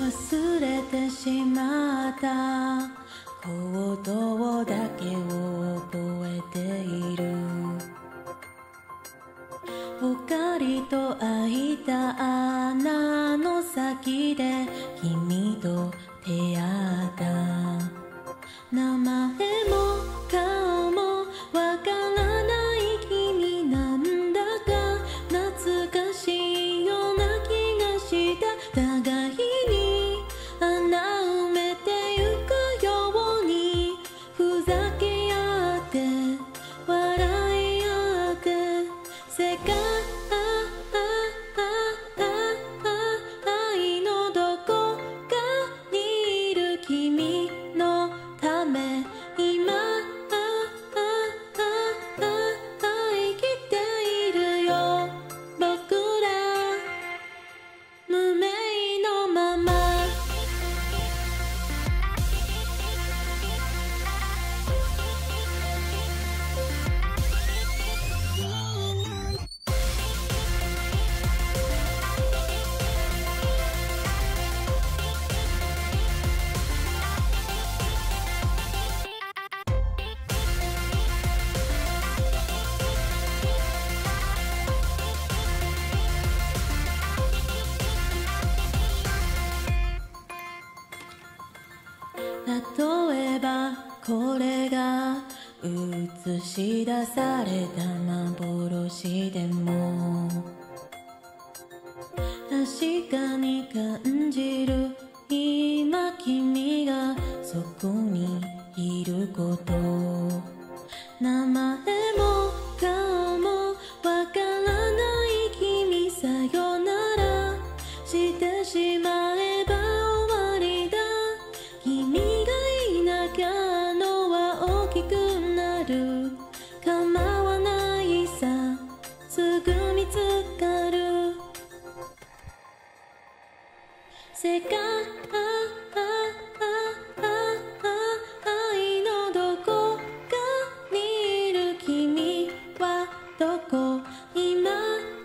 忘れてしまった。行動だけを覚えている。ぽかりと開いた穴の先で君と例えばこれが映し出された幻でも確かに感じる今君がそこにいること。名前も変わどこ今？あ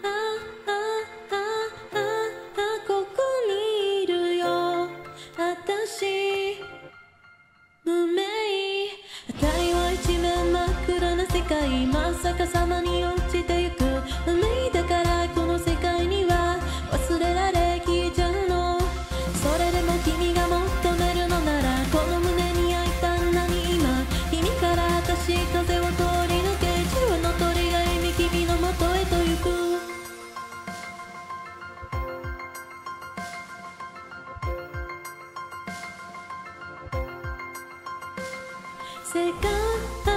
あああここにいるよ私無名あたいは一面真っ暗な世界まさかさまにせ方